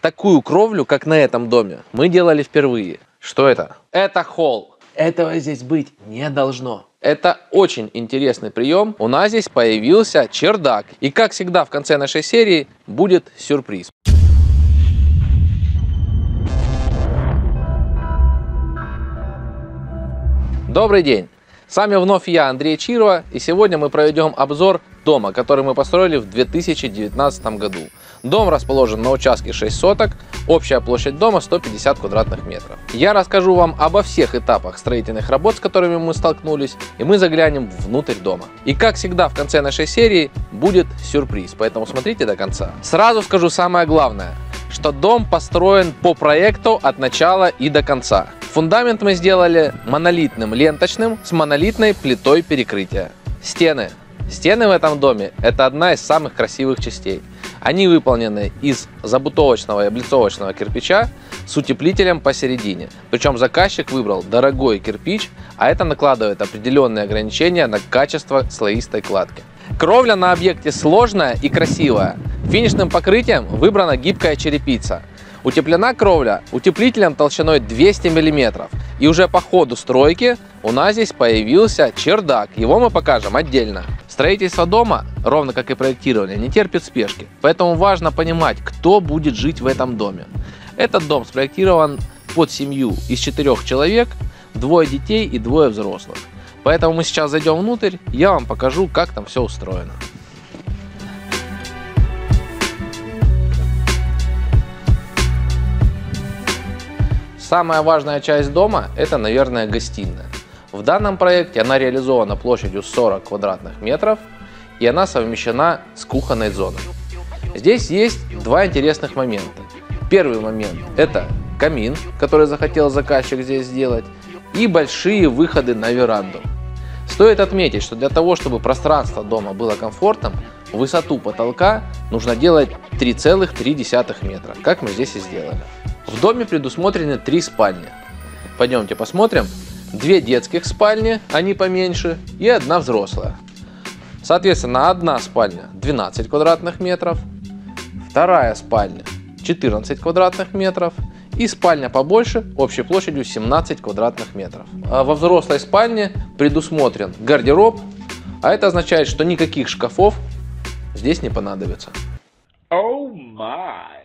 такую кровлю, как на этом доме, мы делали впервые. Что это? Это холл. Этого здесь быть не должно. Это очень интересный прием. У нас здесь появился чердак. И как всегда в конце нашей серии будет сюрприз. Добрый день! С вами вновь я, Андрей Чирова, и сегодня мы проведем обзор дома, который мы построили в 2019 году. Дом расположен на участке 6 соток, общая площадь дома 150 квадратных метров. Я расскажу вам обо всех этапах строительных работ, с которыми мы столкнулись, и мы заглянем внутрь дома. И как всегда в конце нашей серии будет сюрприз, поэтому смотрите до конца. Сразу скажу самое главное, что дом построен по проекту от начала и до конца. Фундамент мы сделали монолитным ленточным с монолитной плитой перекрытия. Стены. Стены в этом доме – это одна из самых красивых частей. Они выполнены из забутовочного и облицовочного кирпича с утеплителем посередине. Причем заказчик выбрал дорогой кирпич, а это накладывает определенные ограничения на качество слоистой кладки. Кровля на объекте сложная и красивая. Финишным покрытием выбрана гибкая черепица. Утеплена кровля утеплителем толщиной 200 мм. И уже по ходу стройки у нас здесь появился чердак. Его мы покажем отдельно. Строительство дома, ровно как и проектирование, не терпит спешки. Поэтому важно понимать, кто будет жить в этом доме. Этот дом спроектирован под семью из четырех человек, двое детей и двое взрослых. Поэтому мы сейчас зайдем внутрь, я вам покажу, как там все устроено. Самая важная часть дома – это, наверное, гостиная. В данном проекте она реализована площадью 40 квадратных метров и она совмещена с кухонной зоной. Здесь есть два интересных момента. Первый момент – это камин, который захотел заказчик здесь сделать, и большие выходы на веранду. Стоит отметить, что для того, чтобы пространство дома было комфортным, высоту потолка нужно делать 3,3 метра, как мы здесь и сделали. В доме предусмотрены три спальни. Пойдемте посмотрим. Две детских спальни, они поменьше, и одна взрослая. Соответственно, одна спальня 12 квадратных метров, вторая спальня 14 квадратных метров и спальня побольше общей площадью 17 квадратных метров. А во взрослой спальне предусмотрен гардероб, а это означает, что никаких шкафов здесь не понадобится. Oh my.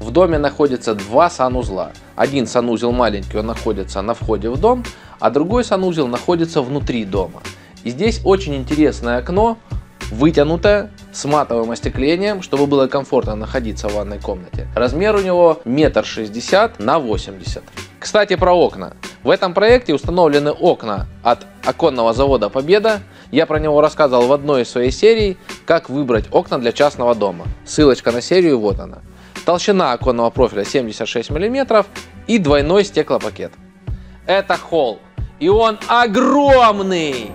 В доме находится два санузла. Один санузел маленький, он находится на входе в дом, а другой санузел находится внутри дома. И здесь очень интересное окно, вытянутое, с матовым остеклением, чтобы было комфортно находиться в ванной комнате. Размер у него метр шестьдесят на 80. Кстати, про окна. В этом проекте установлены окна от оконного завода «Победа». Я про него рассказывал в одной из своих серий, как выбрать окна для частного дома. Ссылочка на серию вот она. Толщина оконного профиля 76 мм и двойной стеклопакет. Это холл. И он огромный!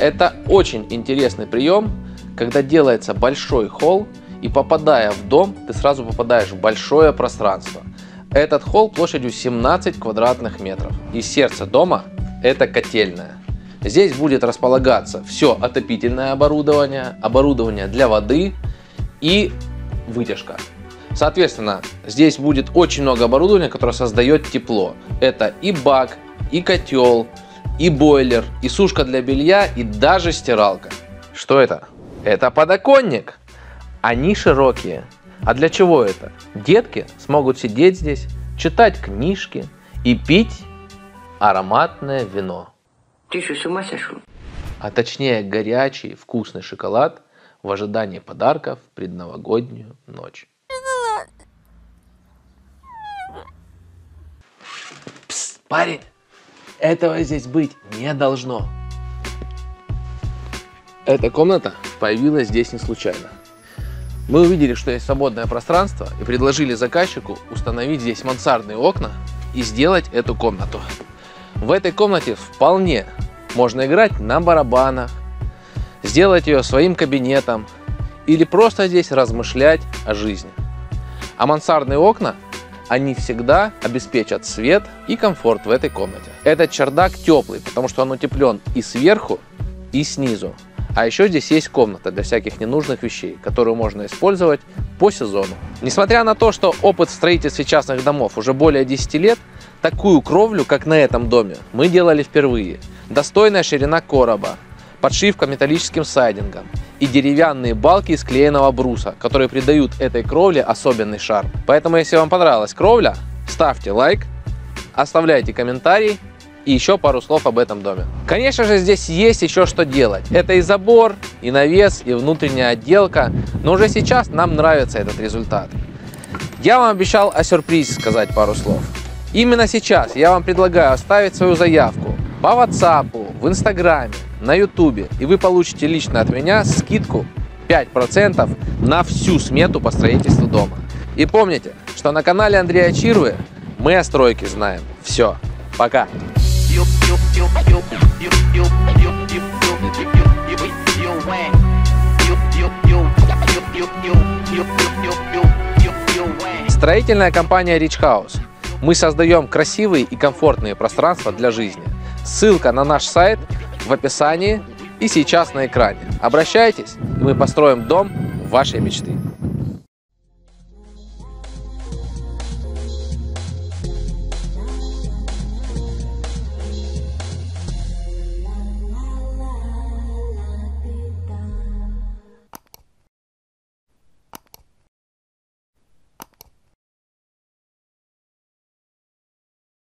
Это очень интересный прием, когда делается большой холл, и попадая в дом, ты сразу попадаешь в большое пространство. Этот холл площадью 17 квадратных метров. И сердце дома это котельная. Здесь будет располагаться все отопительное оборудование, оборудование для воды и вытяжка. Соответственно, здесь будет очень много оборудования, которое создает тепло. Это и бак, и котел, и бойлер, и сушка для белья, и даже стиралка. Что это? Это подоконник. Они широкие. А для чего это? Детки смогут сидеть здесь, читать книжки и пить ароматное вино. Ты что, с ума сошел? А точнее горячий вкусный шоколад в ожидании подарков в предновогоднюю ночь. Пс, парень, этого здесь быть не должно. Эта комната появилась здесь не случайно. Мы увидели, что есть свободное пространство и предложили заказчику установить здесь мансардные окна и сделать эту комнату. В этой комнате вполне можно играть на барабанах, сделать ее своим кабинетом или просто здесь размышлять о жизни. А мансардные окна, они всегда обеспечат свет и комфорт в этой комнате. Этот чердак теплый, потому что он утеплен и сверху, и снизу. А еще здесь есть комната для всяких ненужных вещей, которую можно использовать по сезону. Несмотря на то, что опыт в строительстве частных домов уже более 10 лет, такую кровлю, как на этом доме, мы делали впервые. Достойная ширина короба, подшивка металлическим сайдингом и деревянные балки из клееного бруса, которые придают этой кровле особенный шарм. Поэтому, если вам понравилась кровля, ставьте лайк, оставляйте комментарий и еще пару слов об этом доме. Конечно же, здесь есть еще что делать. Это и забор, и навес, и внутренняя отделка, но уже сейчас нам нравится этот результат. Я вам обещал о сюрпризе сказать пару слов. Именно сейчас я вам предлагаю оставить свою заявку по WhatsApp, в Инстаграме, на Ютубе, и вы получите лично от меня скидку 5% на всю смету по строительству дома. И помните, что на канале Андрея Чирвы мы о стройке знаем. Все, пока! Строительная компания Rich House. Мы создаем красивые и комфортные пространства для жизни. Ссылка на наш сайт в описании и сейчас на экране. Обращайтесь, и мы построим дом вашей мечты.